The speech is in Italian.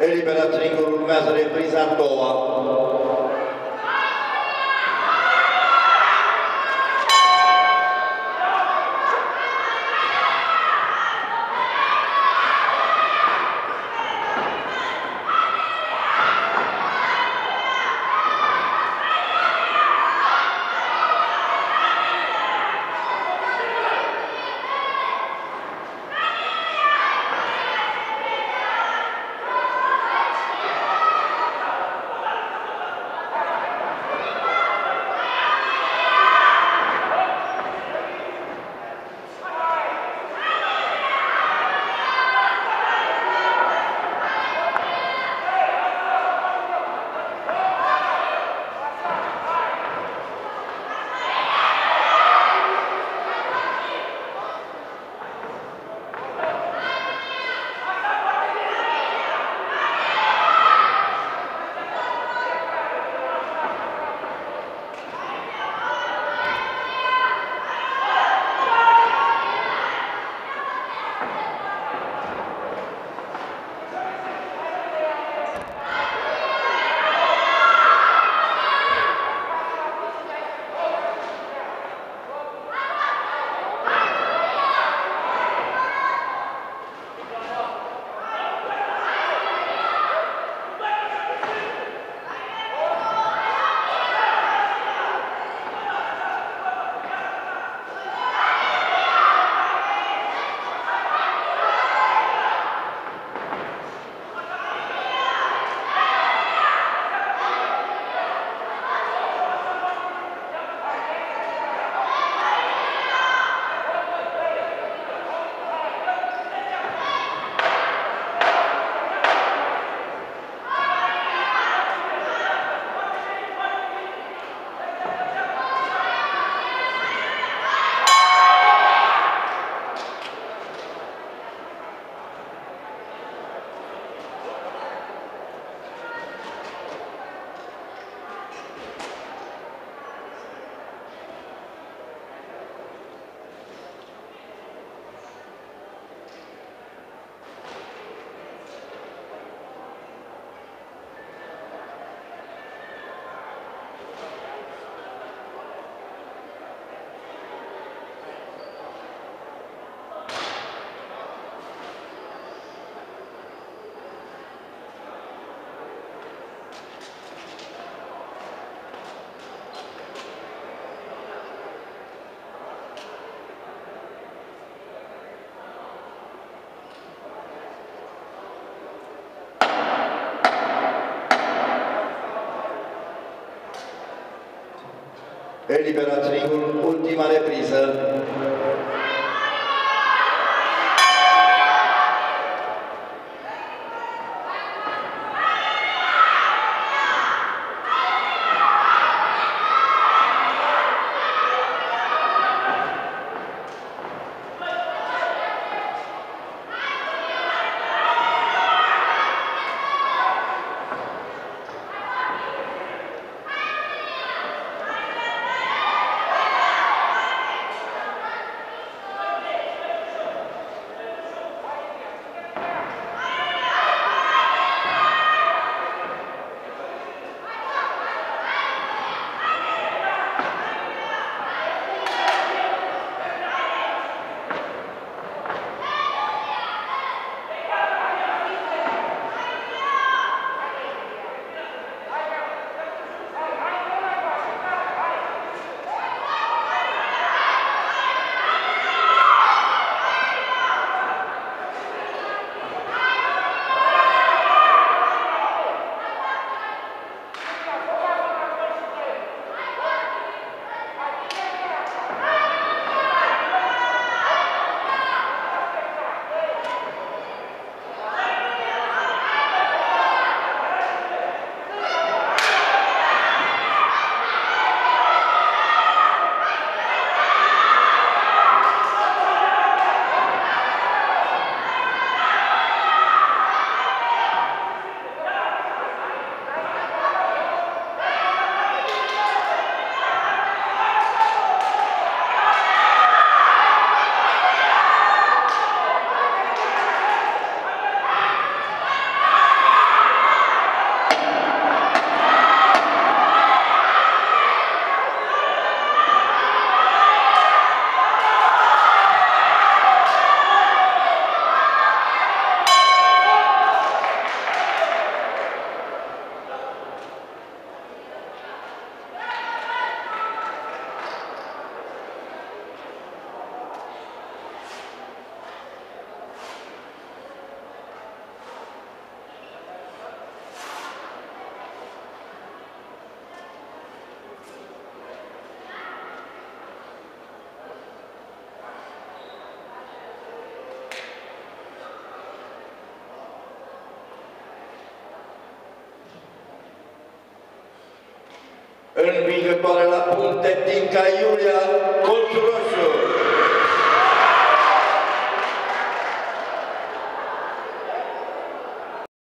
e libera tricolore urmează repriza a doua. E libera tricolore ultima Îl împinge pare la punte din Caiulia, Conturoșul.